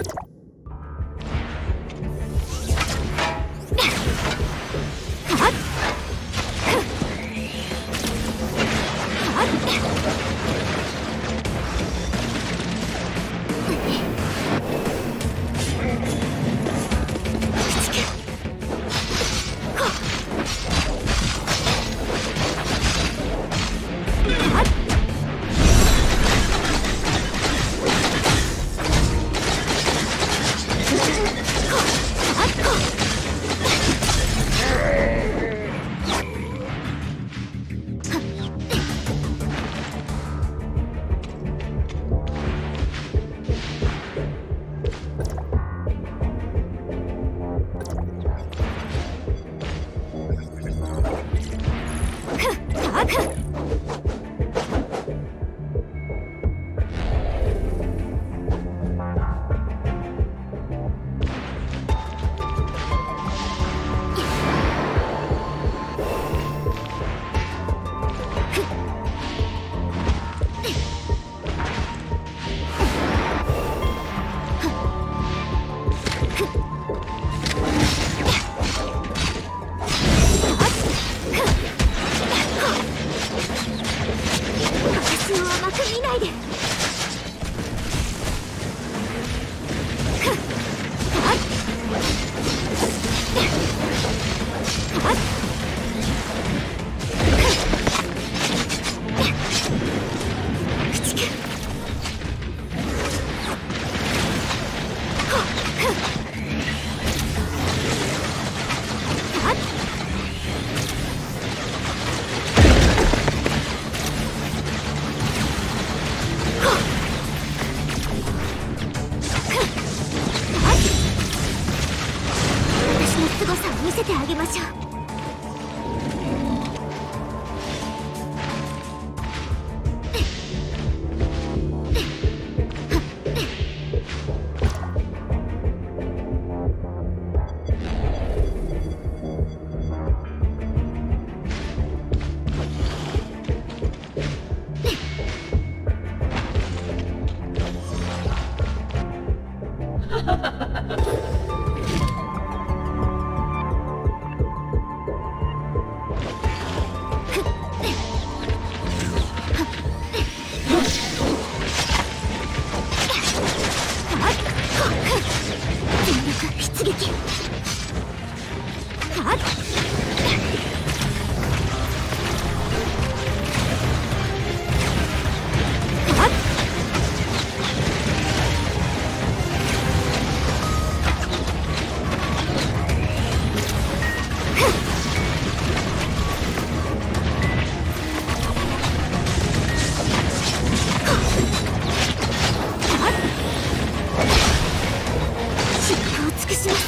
you 私の甘く見ないで凄さを見せてあげましょう。力を